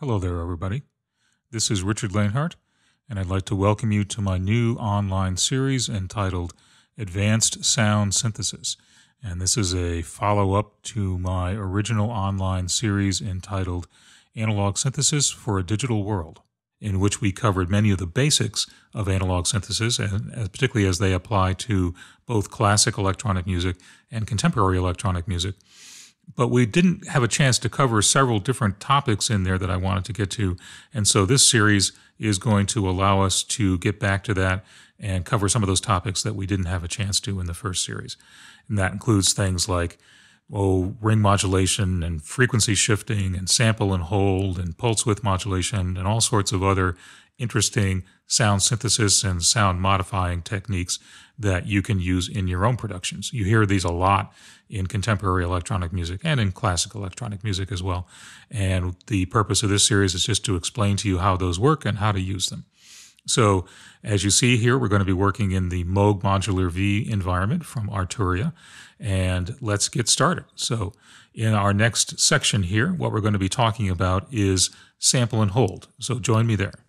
Hello there, everybody. This is Richard Lainhart, and I'd like to welcome you to my new online series entitled Advanced Sound Synthesis. And this is a follow up to my original online series entitled Analog Synthesis for a Digital World, in which we covered many of the basics of analog synthesis, and particularly as they apply to both classic electronic music and contemporary electronic music but we didn't have a chance to cover several different topics in there that I wanted to get to. And so this series is going to allow us to get back to that and cover some of those topics that we didn't have a chance to in the first series. And that includes things like oh, ring modulation and frequency shifting and sample and hold and pulse width modulation and all sorts of other interesting sound synthesis and sound modifying techniques that you can use in your own productions. You hear these a lot in contemporary electronic music and in classic electronic music as well. And the purpose of this series is just to explain to you how those work and how to use them. So, as you see here, we're going to be working in the Moog Modular V environment from Arturia. And let's get started. So, in our next section here, what we're going to be talking about is sample and hold. So, join me there.